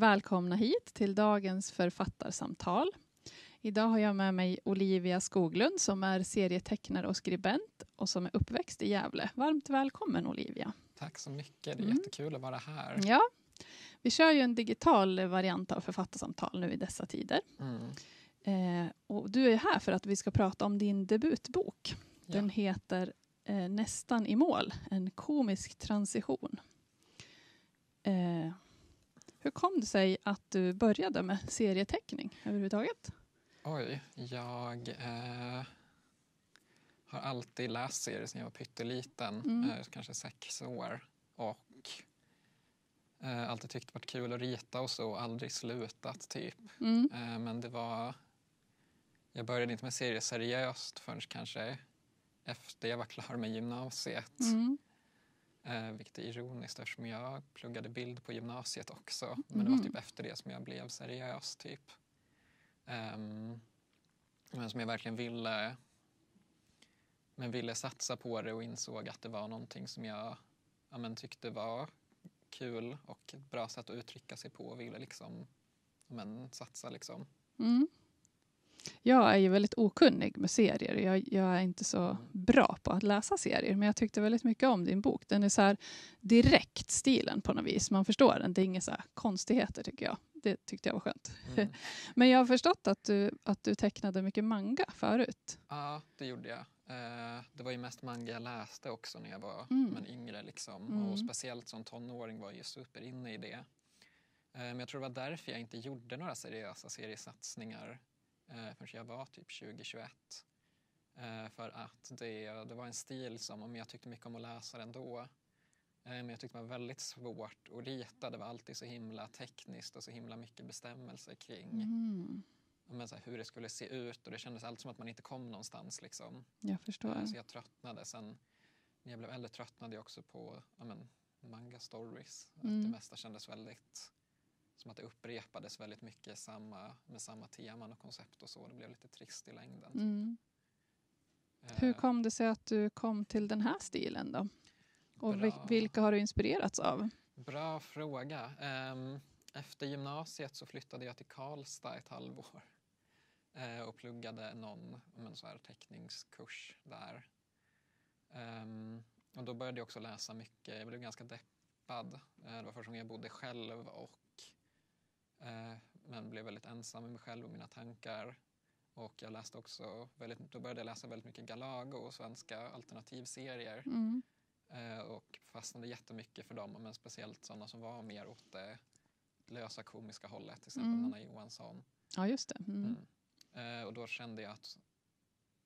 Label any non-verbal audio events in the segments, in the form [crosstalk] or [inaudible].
Välkomna hit till dagens författarsamtal. Idag har jag med mig Olivia Skoglund som är serietecknare och skribent och som är uppväxt i Gävle. Varmt välkommen Olivia. Tack så mycket, det är mm. jättekul att vara här. Ja, vi kör ju en digital variant av författarsamtal nu i dessa tider. Mm. Eh, och du är här för att vi ska prata om din debutbok. Den ja. heter eh, Nästan i mål, en komisk transition. Eh, hur kom det sig att du började med serieteckning överhuvudtaget? Oj, jag eh, har alltid läst serier sedan jag var pytteliten, mm. eh, kanske sex år. Och eh, alltid tyckt det varit kul att rita och så, aldrig slutat typ. Mm. Eh, men det var... Jag började inte med serier seriöst förrän kanske efter jag var klar med gymnasiet. Mm. Eh, vilket är ironiskt eftersom jag pluggade bild på gymnasiet också. Mm. Men det var typ efter det som jag blev seriös. Typ. Um, men som jag verkligen ville, men ville satsa på det och insåg att det var någonting som jag ja, men tyckte var kul och ett bra sätt att uttrycka sig på och ville liksom, men, satsa. Liksom. Mm. Jag är ju väldigt okunnig med serier. Jag, jag, är inte så bra på att läsa serier, men jag tyckte väldigt mycket om din bok. Den är så här direkt stilen på något vis. Man förstår den. Det är inga så konstigheter tycker jag. Det tyckte jag var skönt. Mm. [laughs] men jag har förstått att du, att du tecknade mycket manga förut. Ja, det gjorde jag. Eh, det var ju mest manga jag läste också när jag var mm. men yngre. Liksom. Mm. Och speciellt som tonåring var jag super inne i det. Eh, men jag tror det var därför jag inte gjorde några seriösa seriesatsningar eh, förrän jag var typ 20-21. Eh, för att det, det var en stil som, om jag tyckte mycket om att läsa den då, eh, men jag tyckte det var väldigt svårt att rita. Det var alltid så himla tekniskt och så himla mycket bestämmelser kring mm. men, så här, hur det skulle se ut och det kändes alltid som att man inte kom någonstans. Liksom. Jag förstår. Eh, så jag tröttnade. Sen när jag blev äldre tröttnade jag också på ja, men, manga stories. Mm. Att det mesta kändes väldigt som att det upprepades väldigt mycket samma, med samma teman och koncept och så. Det blev lite trist i längden. Mm. Eh. Hur kom det sig att du kom till den här stilen då? Och Bra. vilka har du inspirerats av? Bra fråga. Ehm, efter gymnasiet så flyttade jag till Karlstad ett halvår eh, och pluggade någon men så här, teckningskurs där. Ehm, och då började jag också läsa mycket. Jag blev ganska deppad. Eh, det var första gången jag bodde själv och men blev väldigt ensam med mig själv och mina tankar. Och jag läste också väldigt, då började jag läsa väldigt mycket Galago och svenska alternativserier. Mm. Eh, och fastnade jättemycket för dem, men speciellt sådana som var mer åt det lösa komiska hållet, till exempel mm. Nanna Johansson. Ja, just det. Mm. Mm. Eh, och då kände jag att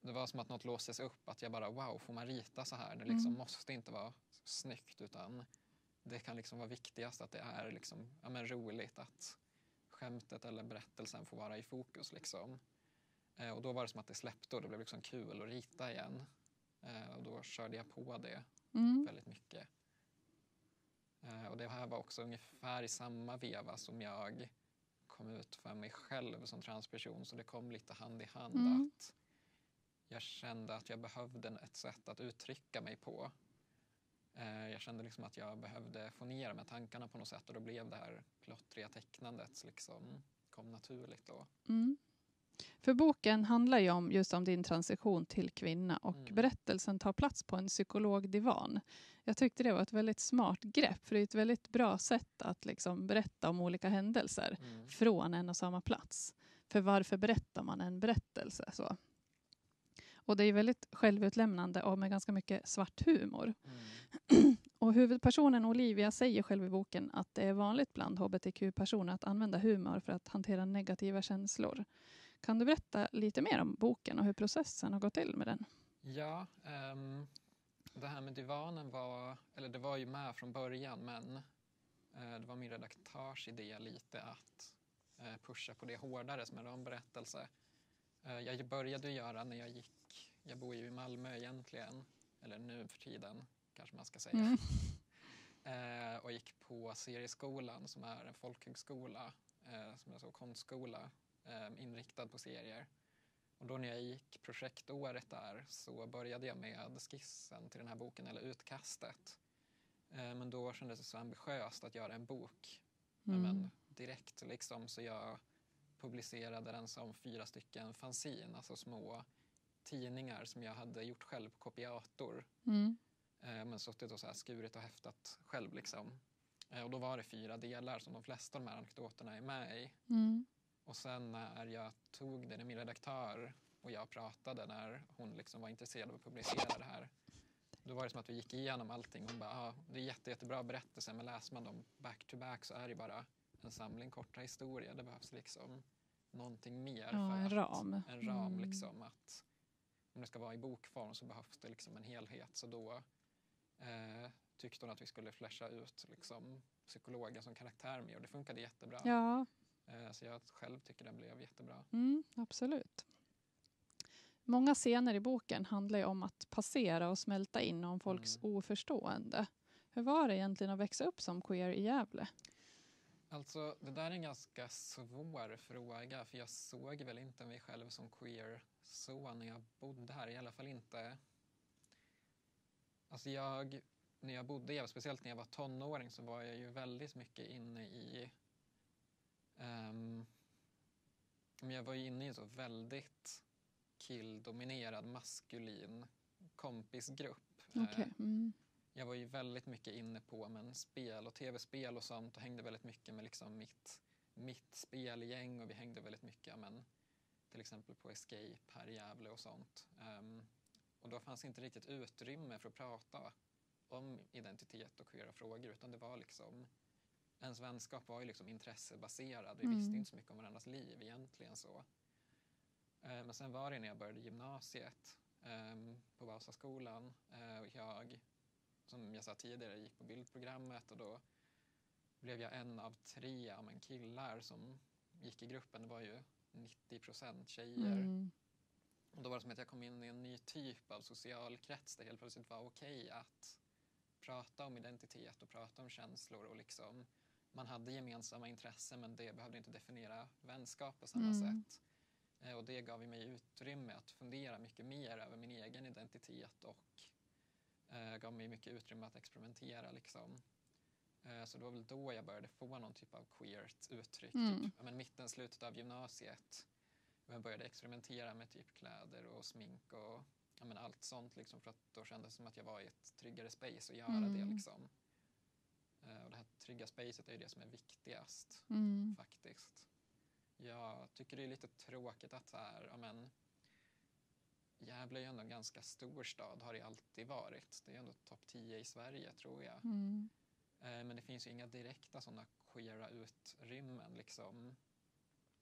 det var som att något låstes upp, att jag bara wow, får man rita så här? Det liksom mm. måste inte vara snyggt utan det kan liksom vara viktigast att det är liksom, ja, men roligt att skämtet eller berättelsen får vara i fokus. Liksom. Eh, och då var det som att det släppte och det blev liksom kul att rita igen. Eh, och då körde jag på det mm. väldigt mycket. Eh, och det här var också ungefär i samma veva som jag kom ut för mig själv som transperson så det kom lite hand i hand mm. att jag kände att jag behövde ett sätt att uttrycka mig på jag kände liksom att jag behövde få ner de här tankarna på något sätt och då blev det här plottriga tecknandet liksom, kom naturligt då. Mm. För boken handlar ju om just om din transition till kvinna och mm. berättelsen tar plats på en psykologdivan. Jag tyckte det var ett väldigt smart grepp för det är ett väldigt bra sätt att liksom berätta om olika händelser mm. från en och samma plats. För varför berättar man en berättelse så? Och det är väldigt självutlämnande och med ganska mycket svart humor. Mm. [clears throat] och huvudpersonen Olivia säger själv i boken att det är vanligt bland hbtq-personer att använda humor för att hantera negativa känslor. Kan du berätta lite mer om boken och hur processen har gått till med den? Ja, um, det här med divanen var, eller det var ju med från början men uh, det var min redaktörs idé lite att uh, pusha på det hårdare som en ramberättelse. Uh, jag började göra när jag gick jag bor ju i Malmö egentligen, eller nu för tiden kanske man ska säga. Mm. [laughs] Eh, och gick på Serieskolan som är en folkhögskola, eh, som är så konstskola, eh, inriktad på serier. Och då när jag gick projektåret där så började jag med skissen till den här boken, eller utkastet. Eh, men då kändes det så ambitiöst att göra en bok. Mm. Men, direkt liksom så jag publicerade den som fyra stycken fanzine, alltså små tidningar som jag hade gjort själv på kopiator. Mm. Eh, men suttit och så här skurit och häftat själv liksom. Eh, och då var det fyra delar som de flesta av de här anekdoterna är med i. Mm. Och sen när jag tog det, när min redaktör och jag pratade när hon liksom var intresserad av att publicera det här. Då var det som att vi gick igenom allting. Hon bara, ah, det är jätte, jättebra berättelser men läser man dem back to back så är det bara en samling korta historier. Det behövs liksom någonting mer. Ja, för en att, ram. En ram Mm. liksom. Att om det ska vara i bokform så behövs det liksom en helhet. Så då eh, tyckte hon att vi skulle flasha ut liksom, psykologen som karaktär mer och det funkade jättebra. Ja, Eh, så jag själv tycker den blev jättebra. mm, absolut. Många scener i boken handlar ju om att passera och smälta in om folks Mm. oförstående. Hur var det egentligen att växa upp som queer i Gävle? Alltså, det där är en ganska svår fråga för jag såg väl inte mig själv som queer så när jag bodde här. I alla fall inte... Alltså jag, när jag bodde speciellt när jag var tonåring, så var jag ju väldigt mycket inne i... men jag var ju inne i en så väldigt killdominerad maskulin kompisgrupp. Eh, Okej. Mm. Jag var ju väldigt mycket inne på men, spel och tv-spel och sånt och hängde väldigt mycket med liksom mitt, mitt spelgäng och vi hängde väldigt mycket men, till exempel på Escape här i Gävle och sånt. Ehm, och då fanns inte riktigt utrymme för att prata om identitet och queera frågor utan det var liksom ens vänskap var ju liksom intressebaserad. Vi visste Mm. inte så mycket om varandras liv egentligen så. Eh, Men sen var det när jag började gymnasiet ehm, på Vasaskolan och jag som jag sa tidigare, gick på bildprogrammet och då blev jag en av tre men killar som gick i gruppen. Det var ju 90 procent tjejer. Mm. Och då var det som att jag kom in i en ny typ av social krets där helt plötsligt var okej att prata om identitet och prata om känslor och liksom man hade gemensamma intressen men det behövde inte definiera vänskap på samma Mm. sätt. Eh, Och det gav mig utrymme att fundera mycket mer över min egen identitet och eh, gav mig mycket utrymme att experimentera. Liksom. Eh, så det var väl då jag började få någon typ av queert uttryck. Mm. Typ, men mitten, slutet av gymnasiet. Jag började experimentera med typ kläder och smink och ja, men allt sånt. Liksom, för att då kändes det som att jag var i ett tryggare space och göra det. Mm. Liksom. Eh, och det här trygga spacet är ju det som är viktigast Mm. faktiskt. Jag tycker det är lite tråkigt att så här, ja men, Gävle är ju ändå en ganska stor stad, har det alltid varit. Det är ändå topp 10 i Sverige tror jag. Mm. Eh, men det finns ju inga direkta sådana queera utrymmen, liksom.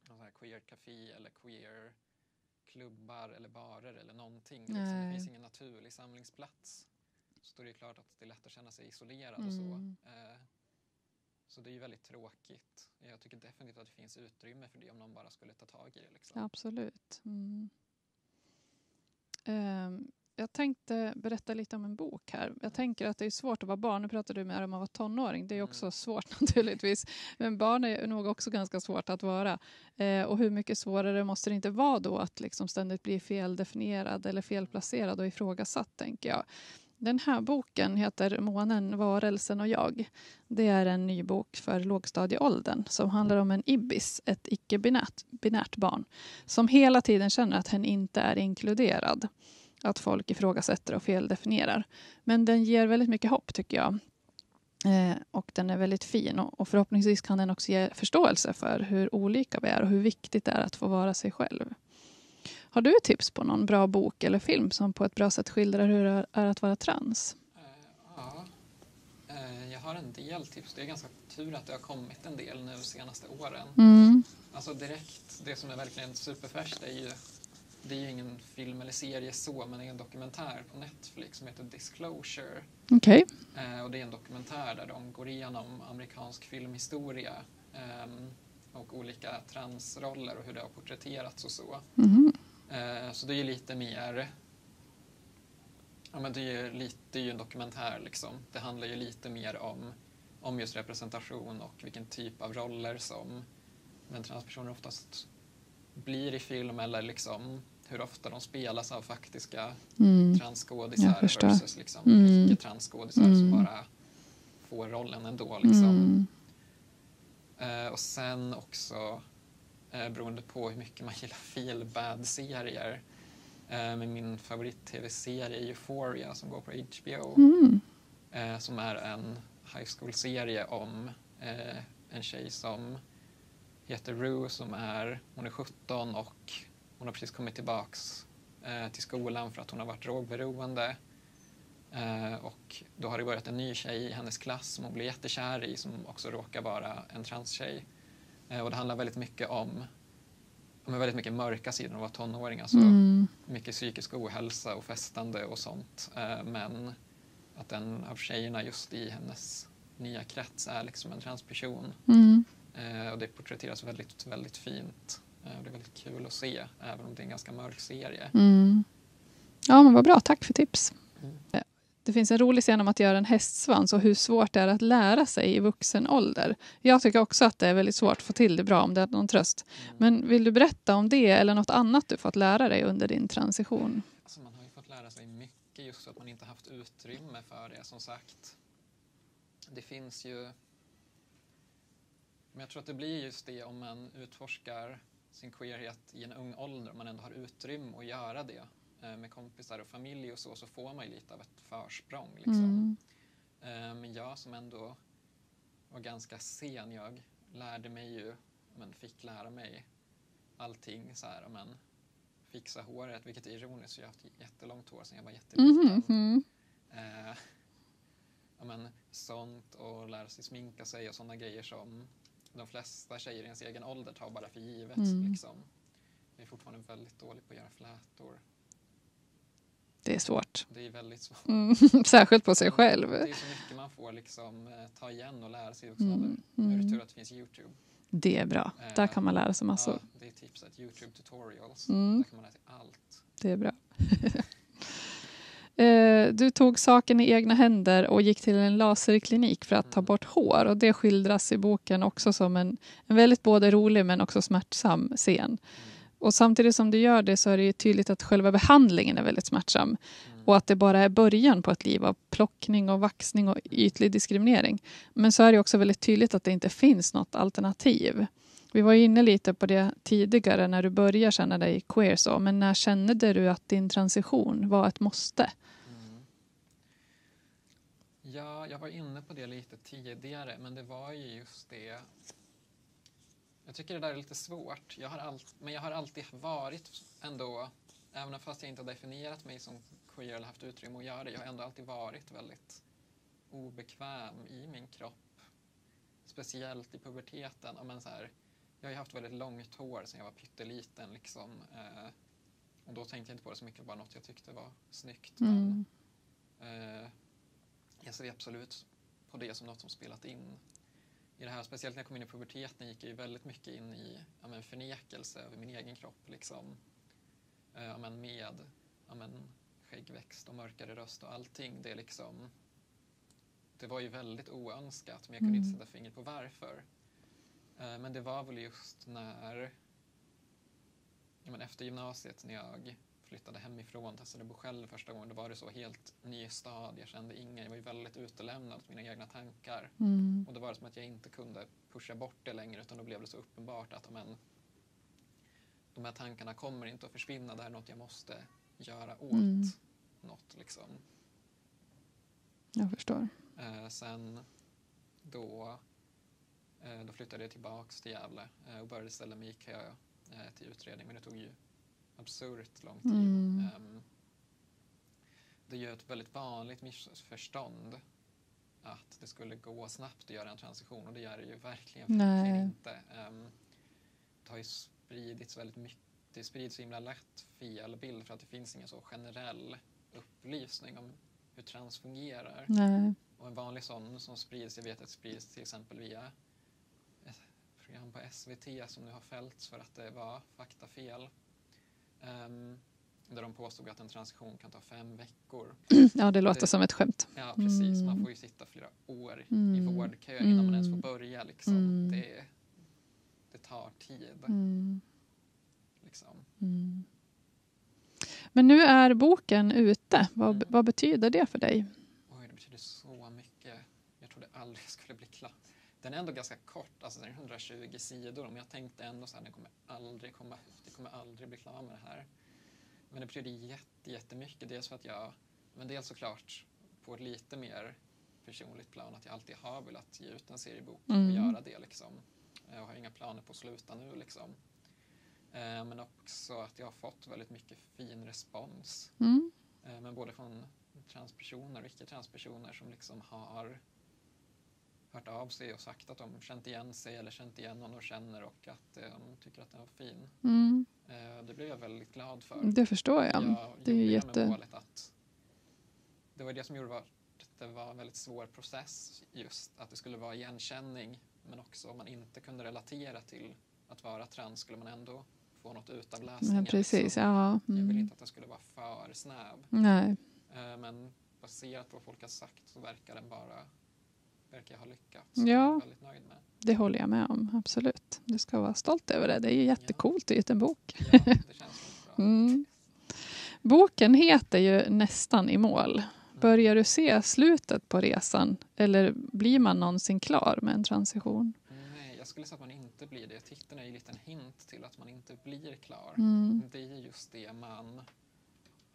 Någon här queer café eller queer klubbar eller barer eller någonting. Liksom. Det finns ingen naturlig samlingsplats. Så då är det klart att det är lätt att känna sig isolerad och så. Mm. Eh, så det är ju väldigt tråkigt. Jag tycker definitivt att det finns utrymme för det om någon bara skulle ta tag i det. Liksom. Absolut. Mm. Ehm, jag tänkte berätta lite om en bok här. Jag tänker att det är svårt att vara barn. Nu pratar du med om att vara tonåring. Det är också Mm. svårt [laughs] naturligtvis. Men barn är nog också ganska svårt att vara. Eh, och hur mycket svårare måste det inte vara då att liksom ständigt bli feldefinierad eller felplacerad och ifrågasatt, tänker jag. Den här boken heter Månen, varelsen och jag. Det är en ny bok för lågstadieåldern som handlar om en Ibis, ett icke-binärt binärt barn som hela tiden känner att hen inte är inkluderad. Att folk ifrågasätter och feldefinierar. Men den ger väldigt mycket hopp tycker jag. Eh, och den är väldigt fin och, och förhoppningsvis kan den också ge förståelse för hur olika vi är och hur viktigt det är att få vara sig själv. Har du tips på någon bra bok eller film som på ett bra sätt skildrar hur det är att vara trans? Eh, ja, Eh, jag har en del tips. Det är ganska tur att det har kommit en del nu de senaste åren. Mm. Alltså direkt, det som är verkligen superfärskt är ju det är ju ingen film eller serie så, men det är en dokumentär på Netflix som heter Disclosure. Okej. Eh, och det är en dokumentär där de går igenom amerikansk filmhistoria ehm, och olika transroller och hur det har porträtterats och så. Mhm. Eh, så det är ju lite mer... Ja, men det är ju, lite, det är ju en dokumentär liksom. Det handlar ju lite mer om, om just representation och vilken typ av roller som men transpersoner oftast blir i film eller liksom hur ofta de spelas av faktiska Mm. transskådisar versus liksom Mm. icke-transskådisar Mm. som bara får rollen ändå. Liksom. Mm. Eh, och sen också eh, beroende på hur mycket man gillar feel bad serier eh, med min favorit-tv-serie Euphoria som går på HBO. Mm. Eh, som är en high school-serie om eh, en tjej som heter Rue som är, hon är 17 och hon har precis kommit tillbaks eh, till skolan för att hon har varit drogberoende. Eh, och då har det börjat en ny tjej i hennes klass som hon blir jättekär i som också råkar vara en transtjej. Eh, och det handlar väldigt mycket om med väldigt mycket mörka sidor av att vara tonåring. Alltså Mm. mycket psykisk ohälsa och festande och sånt. Eh, men att en av tjejerna just i hennes nya krets är liksom en transperson. Mm. Eh, och det porträtteras väldigt, väldigt fint. Och det är väldigt kul att se, även om det är en ganska mörk serie. Mm. Ja, men vad bra. Tack för tips. Det finns en rolig scen om att göra en hästsvans och hur svårt det är att lära sig i vuxen ålder. Jag tycker också att det är väldigt svårt att få till det bra om det är någon tröst. Mm. Men vill du berätta om det eller något annat du fått lära dig under din transition? Alltså man har ju fått lära sig mycket just för att man inte haft utrymme för det som sagt. Det finns ju... Men jag tror att det blir just det om man utforskar sin queerhet i en ung ålder, om man ändå har utrymme att göra det med kompisar och familj och så, så får man ju lite av ett försprång. Liksom. Mm. Eh, Men jag som ändå var ganska sen, jag lärde mig ju, men fick lära mig allting så här, men fixa håret, vilket är ironiskt för jag har haft jättelångt hår sedan jag var jätteliten. Mhm. Eh, men, sånt och lära sig sminka sig och sådana grejer som de flesta tjejer i ens egen ålder tar bara för givet. Mm. Liksom. Jag är fortfarande väldigt dålig på att göra flätor. Det är svårt. Det är väldigt svårt. Mm. [laughs] Särskilt på sig själv. Det är så mycket man får liksom, eh, ta igen och lära sig vuxen ålder. Mm. Nu är det tur Mm. att det finns Youtube. Det är bra. Där kan man lära sig massor. Ja, det är tipset. Youtube tutorials. Mm. Där kan man lära sig allt. Det är bra. [laughs] Eh, Du tog saken i egna händer och gick till en laserklinik för att ta Mm. bort hår. Och det skildras i boken också som en, en väldigt både rolig men också smärtsam scen. Mm. Och samtidigt som du gör det så är det ju tydligt att själva behandlingen är väldigt smärtsam. Mm. Och att det bara är början på ett liv av plockning och vaxning och ytlig diskriminering. Men så är det också väldigt tydligt att det inte finns något alternativ. Vi var inne lite på det tidigare när du började känna dig queer så. Men när kände du att din transition var ett måste? Mm. Ja, jag var inne på det lite tidigare, men det var ju just det. Jag tycker det där är lite svårt. Jag har allt, men jag har alltid varit ändå, även fast jag inte har definierat mig som queer eller haft utrymme att göra det, jag har ändå alltid varit väldigt obekväm i min kropp. Speciellt i puberteten. Ja, Men så här, jag har ju haft väldigt långt hår sedan jag var pytteliten. Liksom, eh, och då tänkte jag inte på det så mycket, bara något jag tyckte var snyggt. Men, Mm. Eh, jag ser absolut på det som något som spelat in i det här. Speciellt när jag kom in i puberteten gick jag ju väldigt mycket in i ja, men, förnekelse över min egen kropp. Liksom. Eh, ja, men, med ja, men, skäggväxt och mörkare röst och allting. Det, liksom, det var ju väldigt oönskat men jag kunde inte Mm. sätta fingret på varför. Eh, men det var väl just när ja, men efter gymnasiet när jag flyttade hemifrån, testade bo själv första gången, då var det så helt ny stad, jag kände ingen, jag var ju väldigt utelämnad till mina egna tankar. Mm. Och då var det som att jag inte kunde pusha bort det längre utan då blev det så uppenbart att men, de här tankarna kommer inte att försvinna, det här är något jag måste göra åt Mm. något. Liksom. Jag förstår. Eh, sen då, eh, då flyttade jag tillbaks till Gävle eh, och började ställa mig i kö till utredning men det tog ju absurt lång tid. Mm. Ehm, det är ju ett väldigt vanligt missförstånd att det skulle gå snabbt att göra en transition och det gör det ju verkligen, verkligen inte. Ehm, det har ju spridits väldigt mycket, det sprids så himla lätt fel bild för att det finns ingen så generell upplysning om hur trans fungerar. Nej. Och en vanlig sån som sprids, jag vet att sprids till exempel via ett program på SVT som nu har fällts för att det var faktafel. Um, där de påstod att en transition kan ta fem veckor. [clears throat] Ja, det låter Det- som ett skämt. Ja, precis. Man Mm. får ju sitta flera år i Mm. vårdkö innan man ens får Mm. börja. Liksom. Mm. Det, det tar tid. Mm. Liksom. Mm. Men nu är boken ute. Vad, Mm. vad betyder det för dig? Oj, det betyder så mycket. Jag trodde aldrig jag skulle bli klar. Den är ändå ganska kort, alltså den är 120 sidor, men jag tänkte ändå så här, den kommer aldrig komma, det kommer aldrig bli klar med det här. Men det betyder jätte, jättemycket, dels för att jag, men dels såklart på ett lite mer personligt plan, att jag alltid har velat ge ut en seriebok mm. och göra det liksom. Jag har inga planer på att sluta nu liksom. Eh, men också att jag har fått väldigt mycket fin respons. Mm. Eh, men både från transpersoner och icke-transpersoner som liksom har hört av sig och sagt att de känt igen sig eller känt igen någon de känner och att eh, de tycker att den var fin. Mm. Det blev jag väldigt glad för. Det förstår jag. jag det är ju jätte... Målet att det var det som gjorde att det var en väldigt svår process just att det skulle vara igenkänning men också om man inte kunde relatera till att vara trans skulle man ändå få något ut av läsningen. Ja, precis, liksom. ja. Mm. Jag vill mm. inte att den skulle vara för snäv. Nej. Eh, men baserat på vad folk har sagt så verkar den bara verkar ha lyckats. Ja, jag är väldigt nöjd med. det håller jag med om. Absolut. Du ska vara stolt över det. Det är ju jättecoolt att ge ut en bok. Ja, det känns bra. [laughs] mm. Boken heter ju Nästan i mål. Mm. Börjar du se slutet på resan eller blir man någonsin klar med en transition? Nej, jag skulle säga att man inte blir det. Titeln är ju en liten hint till att man inte blir klar. Mm. Det är just det man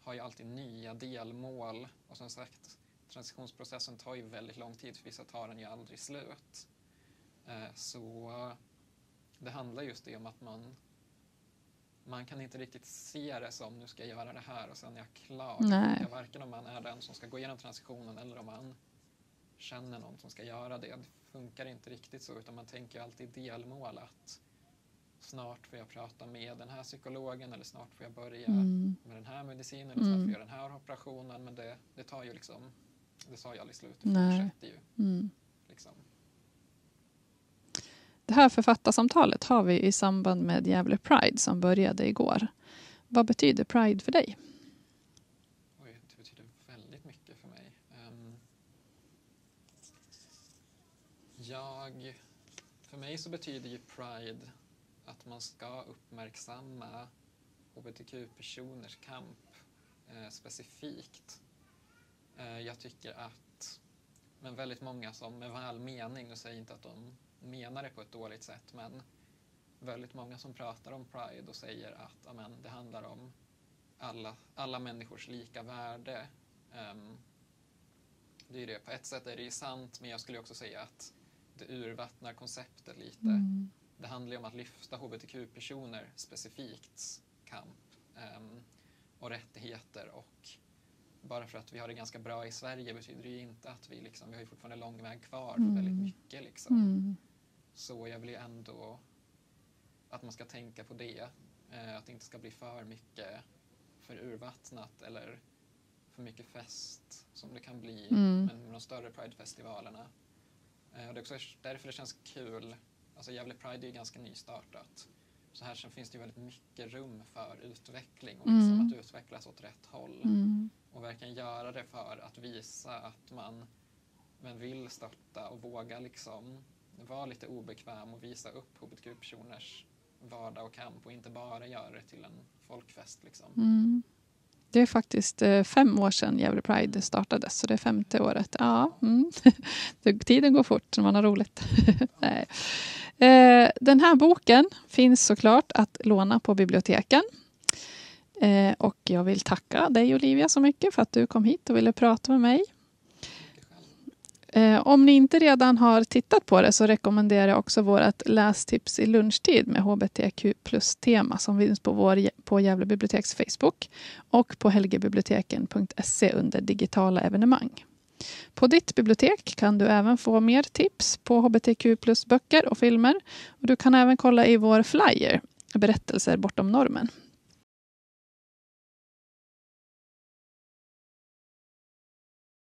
har ju alltid nya delmål och som sagt transitionsprocessen tar ju väldigt lång tid, för vissa tar den ju aldrig slut. Eh, så det handlar just det om att man man kan inte riktigt se det som nu ska jag göra det här och sen är jag klar. Nej. Varken om man är den som ska gå igenom transitionen eller om man känner någon som ska göra det. Det funkar inte riktigt så utan man tänker alltid delmål att snart får jag prata med den här psykologen eller snart får jag börja mm. med den här medicinen eller snart får jag mm. göra den här operationen. Men det, det tar ju liksom, det tar ju aldrig slut, det fortsätter ju. Mm. Liksom. Det här författarsamtalet har vi i samband med Gävle Pride som började igår. Vad betyder Pride för dig? Oj, det betyder väldigt mycket för mig. Um, jag, för mig så betyder ju Pride att man ska uppmärksamma hbtq-personers kamp eh, specifikt. Eh, jag tycker att, men väldigt många som med väl mening, nu säger inte att de menar det på ett dåligt sätt, men väldigt många som pratar om Pride och säger att amen, det handlar om alla, alla människors lika värde. Um, det är det. På ett sätt är det ju sant, men jag skulle också säga att det urvattnar konceptet lite. Mm det handlar ju om att lyfta hbtq-personer specifikt kamp um, och rättigheter och bara för att vi har det ganska bra i Sverige betyder det ju inte att vi liksom, vi har ju fortfarande lång väg kvar mm. väldigt mycket liksom. Mm. Så jag vill ju ändå att man ska tänka på det, eh, att det inte ska bli för mycket för urvattnat eller för mycket fest som det kan bli mm. med de större Pride-festivalerna. Eh, och det är också därför det känns kul Alltså Gävle Pride är ju ganska nystartat. Så här så finns det väldigt mycket rum för utveckling och liksom mm. att utvecklas åt rätt håll. Mm. Och verkligen göra det för att visa att man men vill stötta och våga liksom vara lite obekväm och visa upp hbtq-personers vardag och kamp och inte bara göra det till en folkfest. Liksom. Mm. Det är faktiskt eh, fem år sedan Gävle Pride startades, så det är femte året. Ja, mm. [laughs] Tiden går fort när man har roligt. [laughs] Nej. Eh, den här boken finns såklart att låna på biblioteken. Eh, och jag vill tacka dig Olivia så mycket för att du kom hit och ville prata med mig. Eh, om ni inte redan har tittat på det så rekommenderar jag också vårt lästips i lunchtid med hbtq plus-tema som finns på, vår, på Gävle biblioteks Facebook och på helgebiblioteken.se under digitala evenemang. På ditt bibliotek kan du även få mer tips på hbtq plus-böcker och filmer. Och du kan även kolla i vår flyer, Berättelser bortom normen.